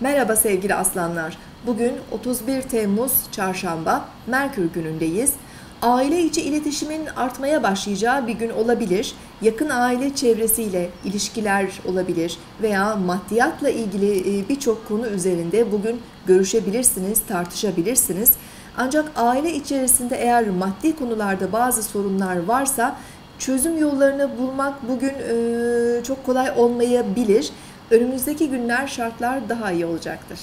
Merhaba sevgili aslanlar. Bugün 31 Temmuz Çarşamba, Merkür günündeyiz. Aile içi iletişimin artmaya başlayacağı bir gün olabilir. Yakın aile çevresiyle ilişkiler olabilir veya maddiyatla ilgili e, birçok konu üzerinde bugün görüşebilirsiniz, tartışabilirsiniz. Ancak aile içerisinde eğer maddi konularda bazı sorunlar varsa çözüm yollarını bulmak bugün e, çok kolay olmayabilir. Önümüzdeki günler şartlar daha iyi olacaktır.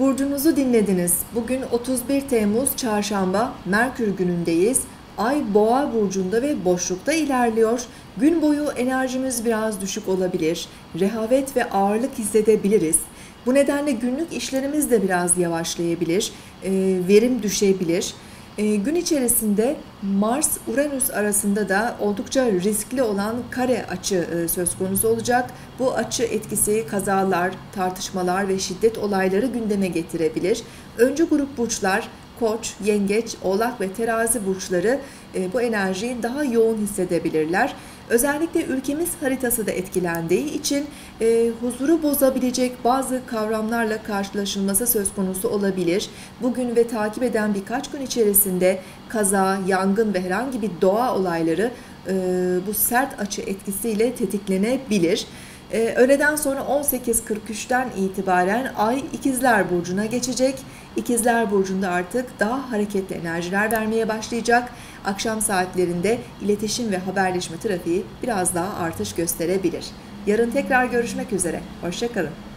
Burcunuzu dinlediniz. Bugün 31 Temmuz Çarşamba, Merkür günündeyiz. Ay Boğa burcunda ve boşlukta ilerliyor. Gün boyu enerjimiz biraz düşük olabilir. Rehavet ve ağırlık hissedebiliriz. Bu nedenle günlük işlerimiz de biraz yavaşlayabilir. E, verim düşebilir. E, gün içerisinde Mars-Uranüs arasında da oldukça riskli olan kare açı e, söz konusu olacak. Bu açı etkisi kazalar, tartışmalar ve şiddet olayları gündeme getirebilir. Öncü grup burçlar Koç, Yengeç, Oğlak ve Terazi burçları e, bu enerjiyi daha yoğun hissedebilirler. Özellikle ülkemiz haritası da etkilendiği için e, huzuru bozabilecek bazı kavramlarla karşılaşılması söz konusu olabilir. Bugün ve takip eden birkaç gün içerisinde kaza, yangın ve herhangi bir doğa olayları e, bu sert açı etkisiyle tetiklenebilir. Ee, öğleden sonra 18.43'ten itibaren Ay İkizler Burcu'na geçecek. İkizler Burcu'nda artık daha hareketli enerjiler vermeye başlayacak. Akşam saatlerinde iletişim ve haberleşme trafiği biraz daha artış gösterebilir. Yarın tekrar görüşmek üzere. Hoşçakalın.